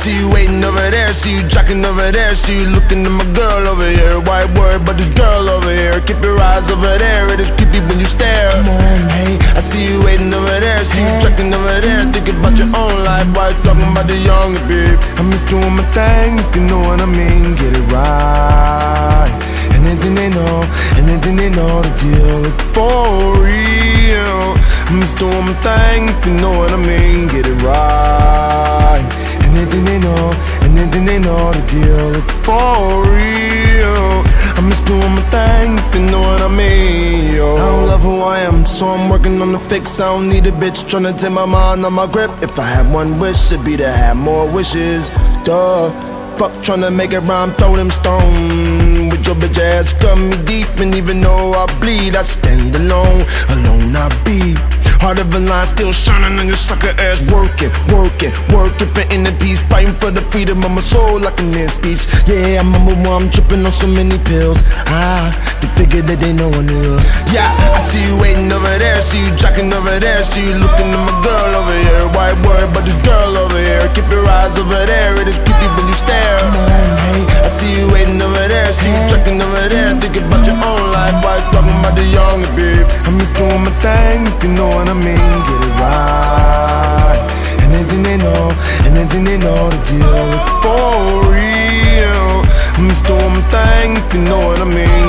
see you waiting over there, see you jacking over there, see you looking at my girl over here. White word, but this girl over here. Keep your eyes over there, it is creepy when you stare. Hey, I see you waiting over there, see you jacking over there, thinking about your own life. Why you talking about the younger babe? I'm just doing my thing, if you know what I mean. Get it right. And anything they know, and anything they know, the deal is for real. I'm just doing my thing, if you know what I mean. Get it right. Anything they know, anything they know, the deal is for real. I'm just doing my thing, if you know what I mean. Yo. I don't love who I am, so I'm working on the fix. I don't need a bitch tryna take my mind on my grip. If I had one wish, it'd be to have more wishes. Duh. Fuck tryna make it rhyme, throw them stones. With your bitch ass, cut me deep, and even though I bleed, I stand alone. Alone I be. Heart of a line still shining on your sucker ass, working, working, working for inner peace, fighting for the freedom of my soul like an air speech. Yeah, I remember when I'm tripping on so many pills. Ah, they figured that they know I knew. Yeah, I see you waiting over there, see you jacking over there, see you looking at my girl thing, if you know what I mean. Get it right. Anything they know, anything they know, the deal is for real. I'm just doing thing, if you know what I mean.